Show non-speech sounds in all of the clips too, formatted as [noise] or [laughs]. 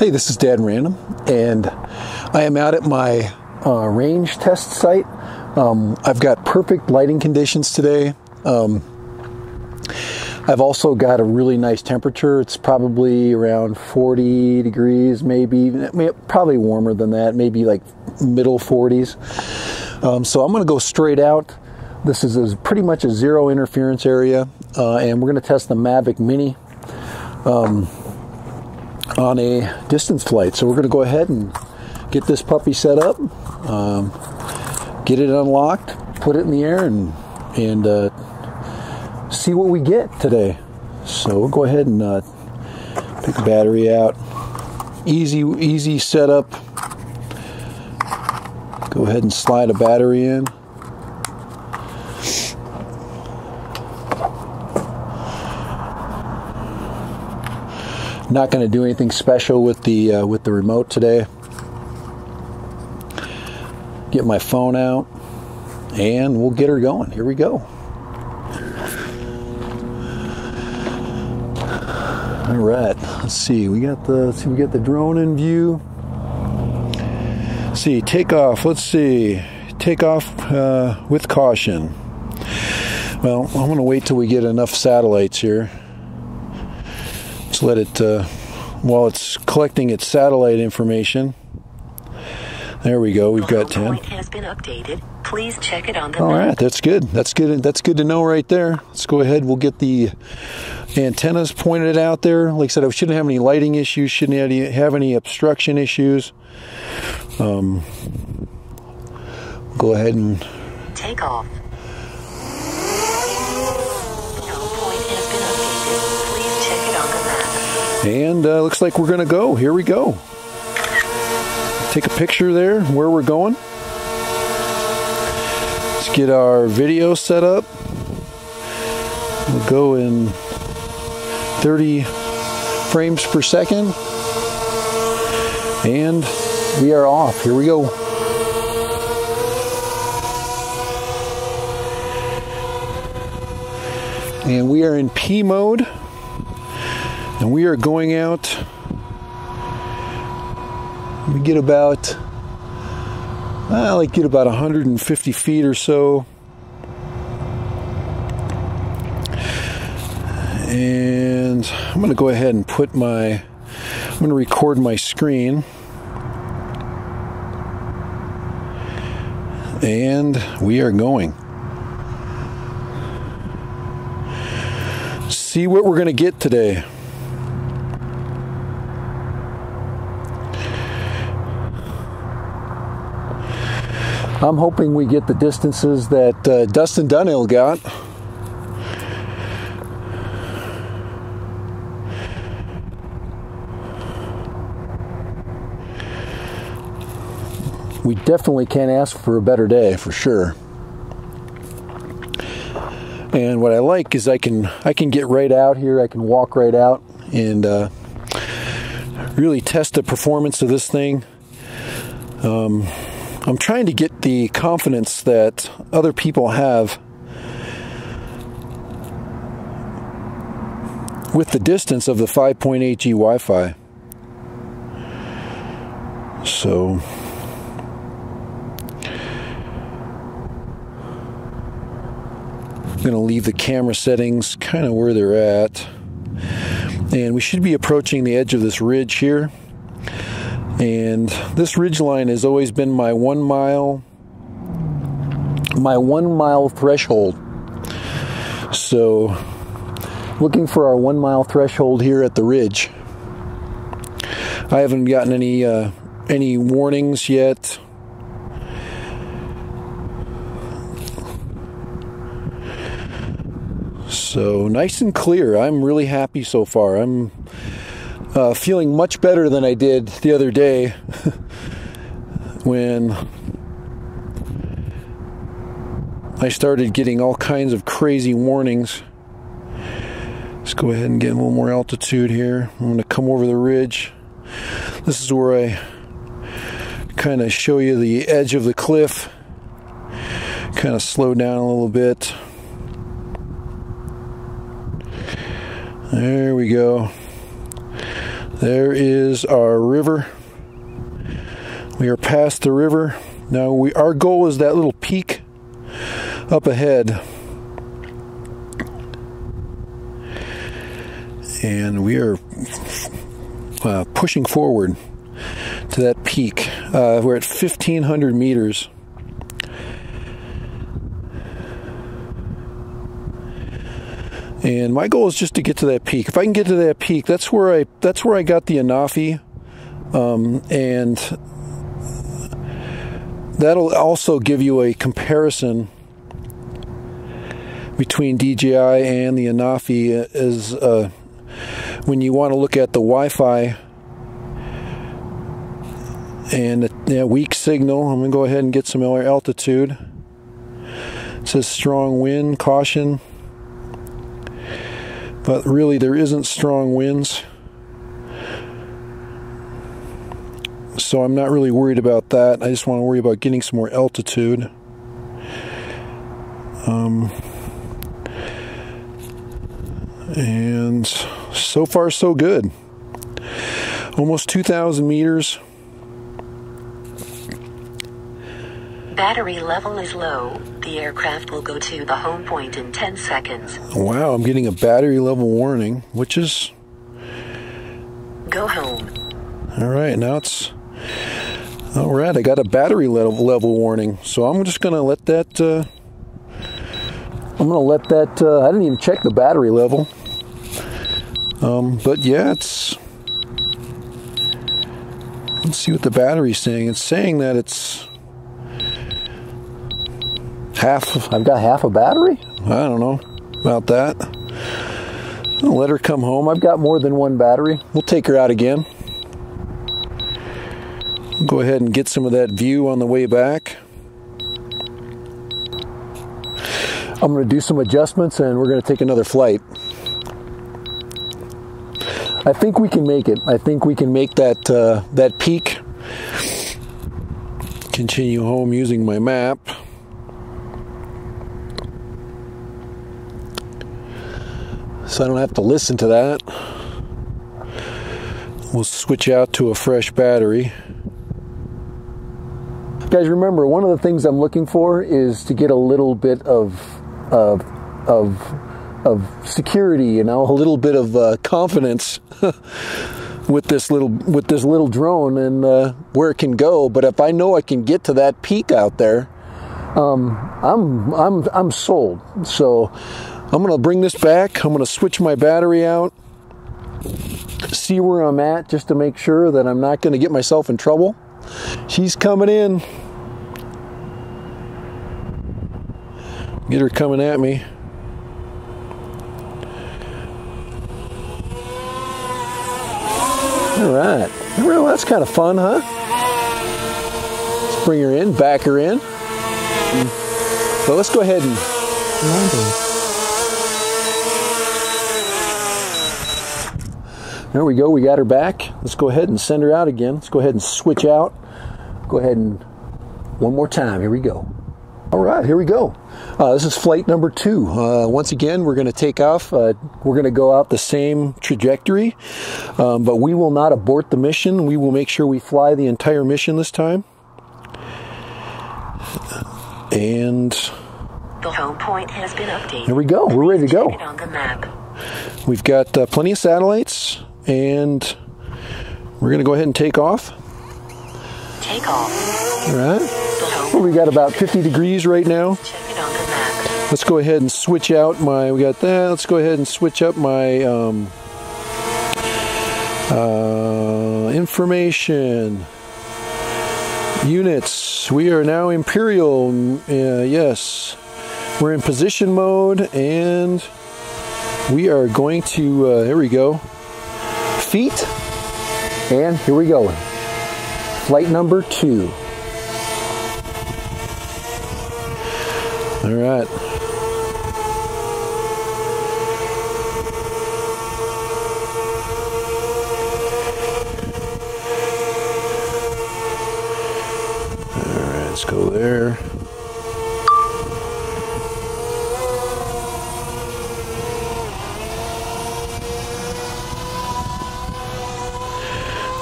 Hey, this is Dad Random, and I am out at my uh, range test site. Um, I've got perfect lighting conditions today. Um, I've also got a really nice temperature. It's probably around 40 degrees, maybe, probably warmer than that, maybe like middle 40s. Um, so I'm going to go straight out. This is a, pretty much a zero interference area, uh, and we're going to test the Mavic Mini. Um, on a distance flight. So we're going to go ahead and get this puppy set up, um, get it unlocked, put it in the air, and and uh, see what we get today. So we'll go ahead and uh, pick the battery out. Easy, easy setup. Go ahead and slide a battery in. Not going to do anything special with the uh, with the remote today. Get my phone out, and we'll get her going. Here we go. All right. Let's see. We got the let's see. We got the drone in view. Let's see takeoff. Let's see. Take off uh, with caution. Well, I'm going to wait till we get enough satellites here let it, uh, while it's collecting its satellite information. There we go. We've got 10. Has been updated. Please check it on the All right, that's good. That's good. That's good to know right there. Let's go ahead. We'll get the antennas pointed out there. Like I said, I shouldn't have any lighting issues. Shouldn't have any obstruction issues. Um, go ahead and take off. And uh, looks like we're going to go. Here we go. Take a picture there where we're going. Let's get our video set up. We'll go in 30 frames per second. And we are off. Here we go. And we are in P mode. And we are going out. We get about, I like get about 150 feet or so. And I'm going to go ahead and put my, I'm going to record my screen. And we are going. See what we're going to get today. I'm hoping we get the distances that uh, Dustin Dunnill got. We definitely can't ask for a better day for sure. And what I like is I can I can get right out here. I can walk right out and uh, really test the performance of this thing. Um, I'm trying to get the confidence that other people have with the distance of the 5.8G Wi Fi. So. I'm going to leave the camera settings kind of where they're at. And we should be approaching the edge of this ridge here. And this ridge line has always been my one mile my one mile threshold. So looking for our one mile threshold here at the ridge. I haven't gotten any uh, any warnings yet. So nice and clear. I'm really happy so far. I'm uh, feeling much better than I did the other day [laughs] when I started getting all kinds of crazy warnings. Let's go ahead and get a little more altitude here. I'm going to come over the ridge. This is where I kind of show you the edge of the cliff. Kind of slow down a little bit. There we go. There is our river. We are past the river. Now we our goal is that little peak up ahead. And we are uh, pushing forward to that peak. Uh, we're at 1500 meters. And my goal is just to get to that peak. If I can get to that peak, that's where I that's where I got the Anafi, um, and that'll also give you a comparison between DJI and the Anafi. Is uh, when you want to look at the Wi-Fi and yeah, weak signal. I'm gonna go ahead and get some altitude. It says strong wind, caution but really there isn't strong winds. So I'm not really worried about that. I just want to worry about getting some more altitude. Um, and so far, so good. Almost 2,000 meters. Battery level is low. The aircraft will go to the home point in 10 seconds. Wow, I'm getting a battery level warning, which is. Go home. All right, now it's. All right, I got a battery level, level warning, so I'm just going to let that. Uh, I'm going to let that. Uh, I didn't even check the battery level. Um, but yeah, it's. Let's see what the battery's saying. It's saying that it's half I've got half a battery. I don't know about that. I'll let her come home. I've got more than one battery. We'll take her out again. Go ahead and get some of that view on the way back. I'm going to do some adjustments and we're going to take another flight. I think we can make it. I think we can make that uh, that peak. Continue home using my map. So I don't have to listen to that. We'll switch out to a fresh battery. Guys, remember one of the things I'm looking for is to get a little bit of of of, of security, you know, a little bit of uh, confidence [laughs] with this little with this little drone and uh, where it can go. But if I know I can get to that peak out there, um, I'm I'm I'm sold. So I'm going to bring this back. I'm going to switch my battery out, see where I'm at just to make sure that I'm not going to get myself in trouble. She's coming in. Get her coming at me. All right. Well, that's kind of fun, huh? Let's bring her in, back her in. So let's go ahead and. There we go. We got her back. Let's go ahead and send her out again. Let's go ahead and switch out. Go ahead and one more time. Here we go. All right, here we go. Uh, this is flight number two. Uh, once again, we're going to take off. Uh, we're going to go out the same trajectory, um, but we will not abort the mission. We will make sure we fly the entire mission this time. And The home point has been updated. Here we go. We're ready to go. Check it on the map. we've got uh, plenty of satellites, and we're going to go ahead and take off. Take off. All right. Well, we got about 50 degrees right now. check it on the map. Let's go ahead and switch out my. We got that. Let's go ahead and switch up my um, uh, information units. We are now Imperial. Uh, yes, we're in position mode, and we are going to. Uh, here we go. Feet, and here we go. Flight number two. All right. All right, let's go there.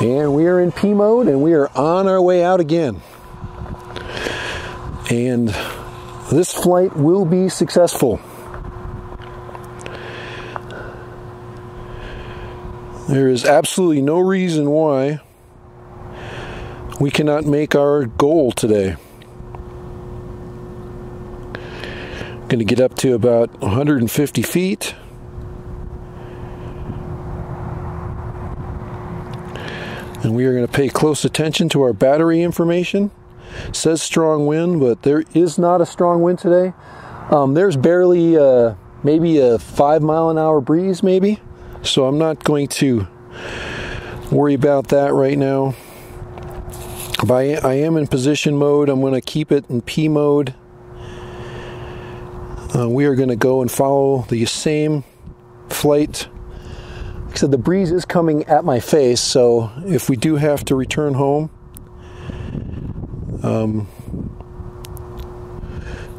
And we are in P mode and we are on our way out again. And this flight will be successful. There is absolutely no reason why we cannot make our goal today. I'm Going to get up to about 150 feet. And we are going to pay close attention to our battery information. It says strong wind, but there is not a strong wind today. Um, there's barely uh, maybe a five mile an hour breeze, maybe. So I'm not going to worry about that right now. But I am in position mode. I'm going to keep it in P mode. Uh, we are going to go and follow the same flight. Said, the breeze is coming at my face, so if we do have to return home, um,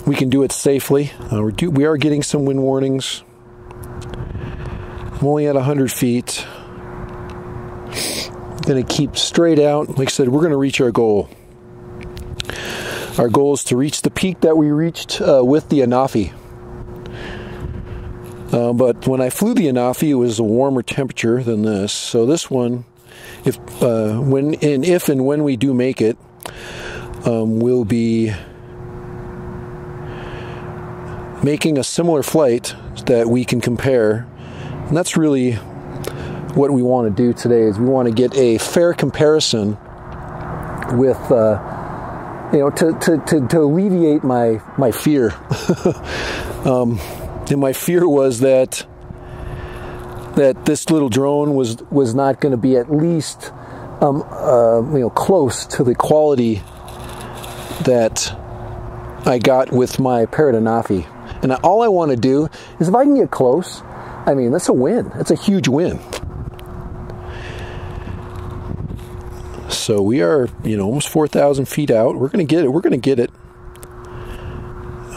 we can do it safely. Uh, we're do, we are getting some wind warnings. I'm only at 100 feet. Going to keep straight out. Like I said, we're going to reach our goal. Our goal is to reach the peak that we reached uh, with the Anafi. Uh, but when I flew the Anafi, it was a warmer temperature than this. So this one, if uh, when and if and when we do make it, um, we'll be making a similar flight that we can compare, and that's really what we want to do today. Is we want to get a fair comparison with. Uh, you know, to, to, to, to alleviate my my fear, [laughs] um, and my fear was that that this little drone was was not going to be at least um, uh, you know close to the quality that I got with my Parrot Anafi. And all I want to do is if I can get close, I mean that's a win. That's a huge win. So we are, you know, almost 4,000 feet out. We're going to get it. We're going to get it.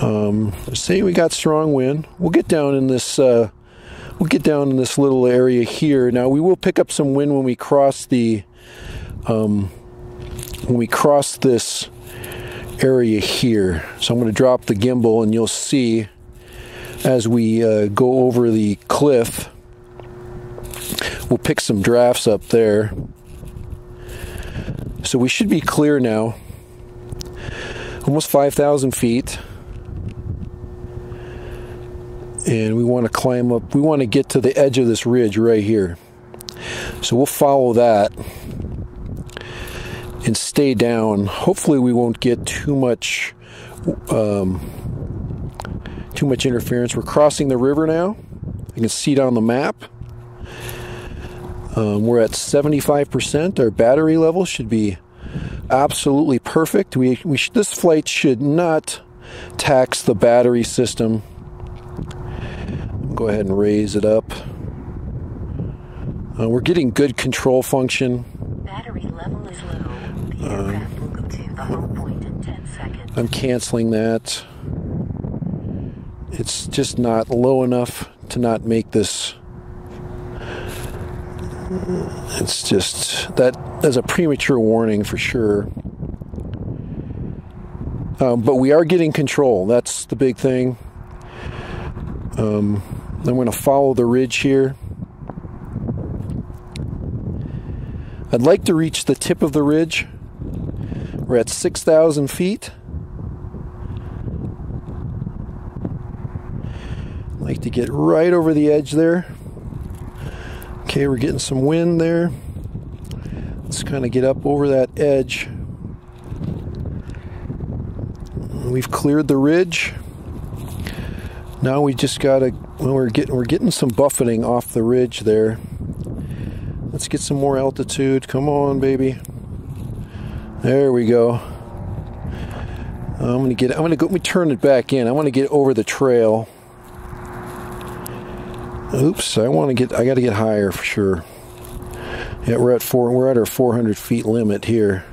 Um, say we got strong wind. We'll get down in this. Uh, we'll get down in this little area here. Now we will pick up some wind when we cross the. Um, when we cross this area here. So I'm going to drop the gimbal, and you'll see as we uh, go over the cliff. We'll pick some drafts up there. So we should be clear now. Almost 5,000 feet. And we want to climb up, we want to get to the edge of this ridge right here. So we'll follow that and stay down. Hopefully, we won't get too much um, too much interference. We're crossing the river now. You can see it on the map. Um, we're at 75%. Our battery level should be absolutely perfect. We, we this flight should not tax the battery system. Go ahead and raise it up. Uh, we're getting good control function. Battery level is low. The aircraft will go to the home point in 10 seconds. I'm canceling that. It's just not low enough to not make this. It's just that that's a premature warning for sure. Um, but we are getting control. That's the big thing. Um, I'm going to follow the ridge here. I'd like to reach the tip of the ridge. We're at 6,000 feet. like to get right over the edge there. Okay, we're getting some wind there. Let's kind of get up over that edge. We've cleared the ridge. Now we just gotta well, we're getting we're getting some buffeting off the ridge there. Let's get some more altitude. Come on, baby. There we go. I'm gonna get. I'm gonna go. Let me turn it back in. I want to get over the trail. Oops, I want to get. I got to get higher for sure. Yeah, we're at four. We're at our 400 feet limit here.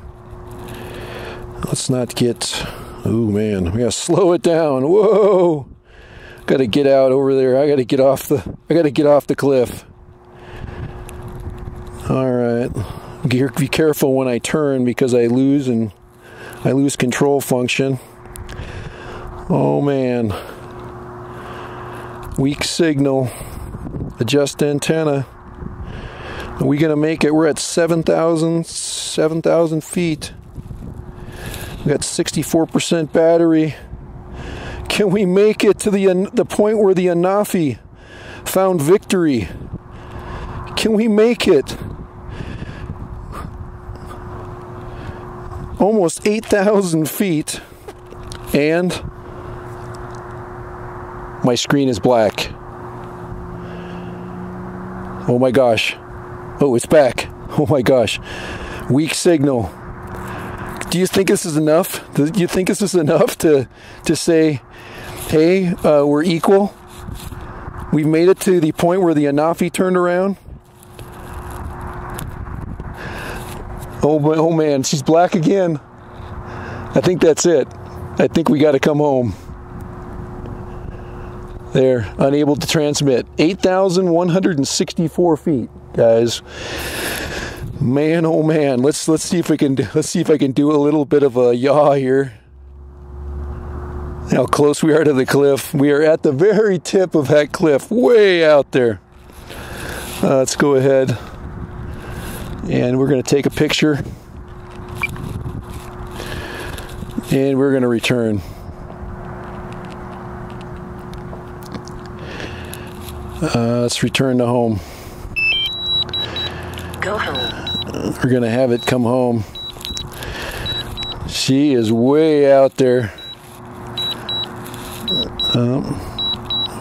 Let's not get. Oh man, we gotta [laughs] slow it down. Whoa! Got to get out over there. I got to get off the. I got to get off the cliff. All right, be careful when I turn because I lose and I lose control function. Oh man. Weak signal. Adjust antenna. Are we going to make it? We're at 7,000 7,000 feet. We got 64% battery. Can we make it to the the point where the Anafi found victory? Can we make it? Almost 8,000 feet, and my screen is black. Oh my gosh. Oh, it's back. [laughs] Oh my gosh. Weak signal. Do you think this is enough? Do you think this is enough to to say, "Hey, uh, we're equal"? We've made it to the point where the Anafi turned around. Oh, oh man, she's black again. I think that's it. I think we got to come home. They're unable to transmit. 8,164 feet, guys. Man, oh man. Let's let's see if we can let's see if I can do a little bit of a yaw here. [laughs] How close we are to the cliff. We are at the very tip of that cliff, way out there. Uh, let's go ahead and we're going to take a picture and we're going to return. Uh, let's return to home. Go home. We're going to have it come home. She is way out there.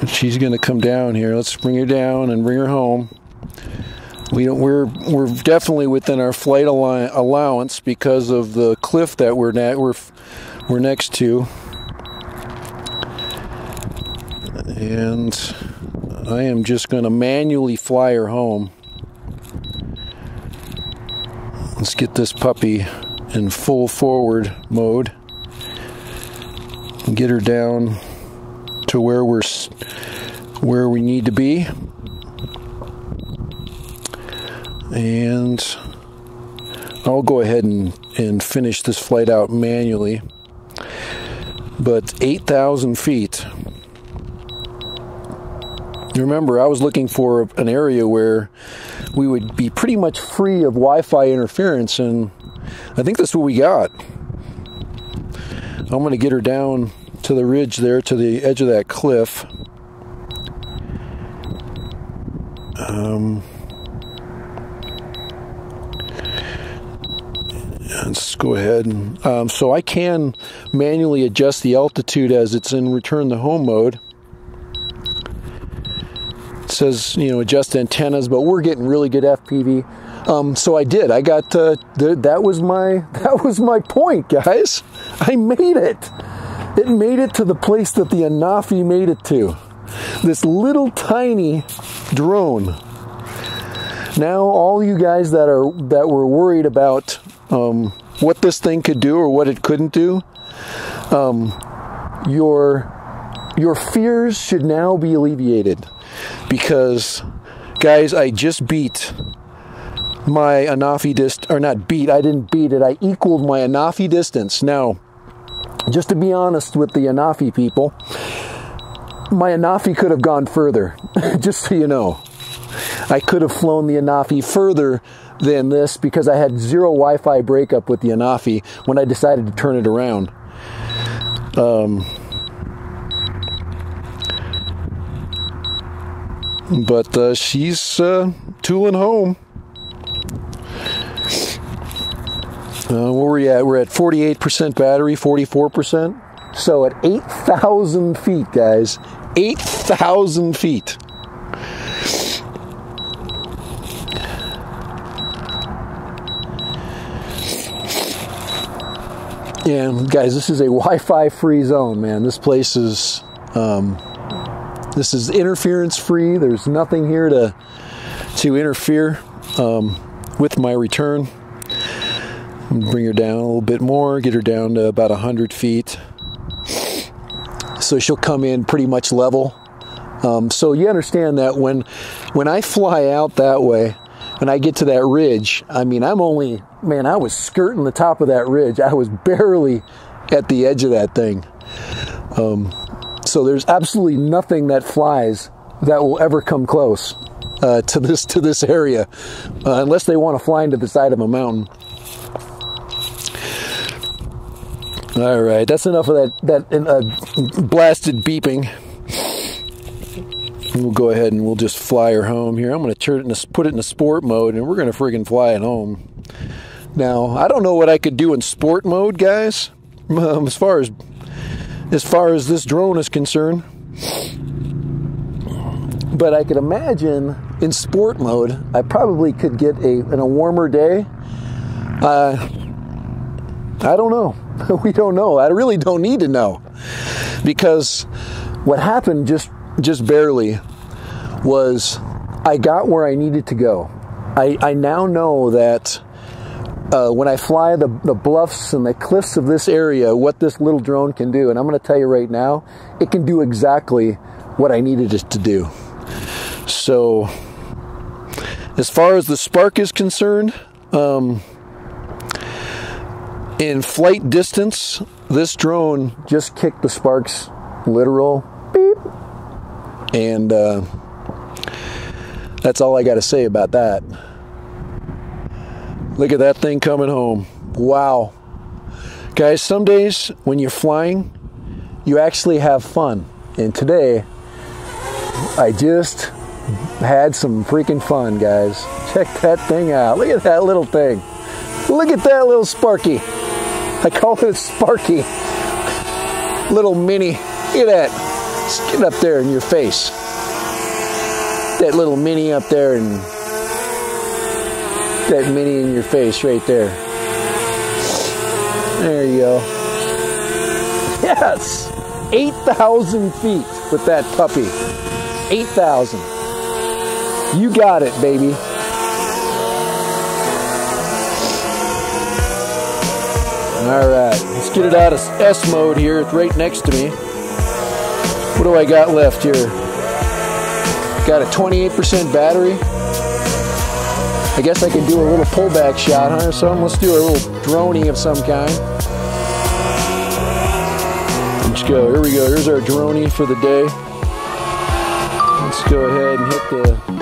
She's going to come down here. Let's bring her down and bring her home. We don't, we're we're definitely within our flight alli- allowance because of the cliff that we're na- we're we're next to, and I am just going to manually fly her home. Let's get this puppy in full forward mode and get her down to where we're where we need to be. And I'll go ahead and, and finish this flight out manually. But 8,000 feet remember, I was looking for an area where we would be pretty much free of Wi Fi interference, and I think that's what we got. I'm going to get her down to the ridge there, to the edge of that cliff. Um, let's go ahead and um, so I can manually adjust the altitude as it's in return the home mode it says you know adjust antennas, but we're getting really good FPV. Um, so I did. I got uh, th- that was my [laughs] that was my point, guys. I made it. It made it to the place that the Anafi made it to. This little tiny drone. Now, all you guys that are that were worried about um, what this thing could do or what it couldn't do, um, your your fears should now be alleviated because, guys, I just beat my Anafi distance, or not beat, I didn't beat it, I equaled my Anafi distance. Now, just to be honest with the Anafi people, my Anafi could have gone further, [laughs] just so you know. I could have flown the Anafi further than this because I had zero Wi Fi breakup with the Anafi when I decided to turn it around. Um, but uh, she's uh, tooling home. Uh, where are we at? We're at 48% battery, 44%. So at 8,000 feet, guys, 8,000 feet. And guys, this is a Wi-Fi free zone, man. This place is um, this is interference free. There's nothing here to to interfere um, with my return. Bring her down a little bit more, get her down to about 100 feet. So she'll come in pretty much level. Um, so you understand that when when I fly out that way, when I get to that ridge, I mean, I'm only, man, I was skirting the top of that ridge. I was barely at the edge of that thing. Um, so there's absolutely nothing that flies that will ever come close uh, to this to this area, uh, unless they want to fly into the side of a mountain. All right, that's enough of that that uh, blasted beeping. We'll go ahead and we'll just fly her home here. I'm going to turn it in a, put it in a sport mode, and we're going to friggin' fly it home. Now, I don't know what I could do in sport mode, guys. [laughs] Um, as far as as far as this drone is concerned, but I could imagine in sport mode, I probably could get a in a warmer day. Uh, I don't know. [laughs] we don't know. I really don't need to know because what happened just just barely was I got where I needed to go. I, I now know that uh, when I fly the, the bluffs and the cliffs of this area, what this little drone can do. And I'm going to tell you right now, it can do exactly what I needed it to do. So, as far as the Spark is concerned, um, in flight distance, this drone just kicked the Spark's literal beep. And uh, that's all I got to say about that. Look at that thing coming home. Wow. Guys, some days when you're flying, you actually have fun. And today, I just had some freaking fun, guys. Check that thing out. Look at that little thing. Look at that little Sparky. I call it Sparky. Little mini. Look at that. Get up there in your face. That little mini up there and that mini in your face right there. There you go. Yes! 8,000 feet with that puppy. 8,000. You got it, baby. All right, let's get it out of S mode here. It's right next to me. What do I got left here? Got a 28% battery. I guess I can do a little pullback shot, huh, or something. Let's do a little droney of some kind. Let's go. Here we go. Here's our droney for the day. Let's go ahead and hit the